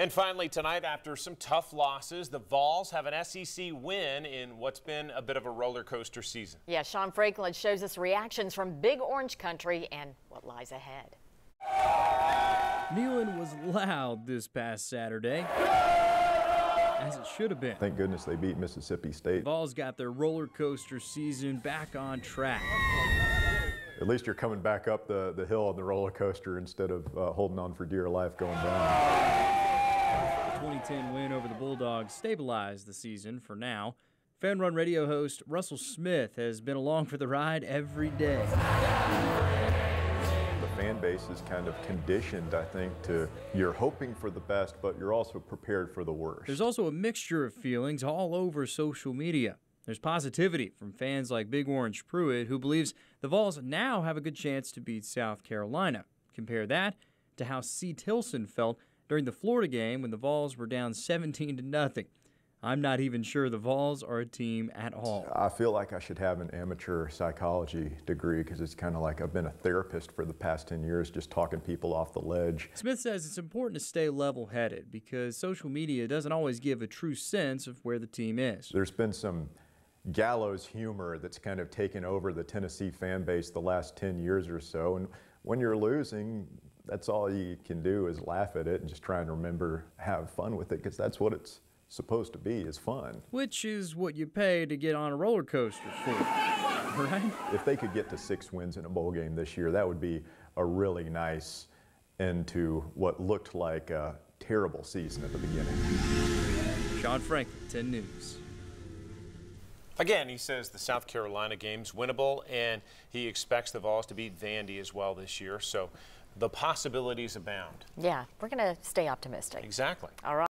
And finally tonight, after some tough losses, the Vols have an SEC win in what's been a bit of a roller coaster season. Yeah, Sean Franklin shows us reactions from Big Orange Country and what lies ahead. Neyland was loud this past Saturday, as it should have been. Thank goodness they beat Mississippi State. Vols got their roller coaster season back on track. At least you're coming back up the, the hill on the roller coaster instead of uh, holding on for dear life going down. The 2010 win over the Bulldogs stabilized the season for now. Fan Run Radio host Russell Smith has been along for the ride every day. The fan base is kind of conditioned, I think, to you're hoping for the best, but you're also prepared for the worst. There's also a mixture of feelings all over social media. There's positivity from fans like Big Orange Pruitt, who believes the Vols now have a good chance to beat South Carolina. Compare that to how C. Tilson felt during the Florida game when the Vols were down 17 to nothing. I'm not even sure the Vols are a team at all. I feel like I should have an amateur psychology degree because it's kind of like I've been a therapist for the past 10 years, just talking people off the ledge. Smith says it's important to stay level headed because social media doesn't always give a true sense of where the team is. There's been some gallows humor that's kind of taken over the Tennessee fan base the last 10 years or so. And when you're losing, that's all you can do is laugh at it and just try and remember, have fun with it because that's what it's supposed to be is fun. Which is what you pay to get on a roller coaster for, right? If they could get to six wins in a bowl game this year, that would be a really nice end to what looked like a terrible season at the beginning. Sean Franklin, 10 News. Again, he says the South Carolina game's winnable, and he expects the Vols to beat Vandy as well this year. So the possibilities abound. Yeah, we're going to stay optimistic. Exactly. All right.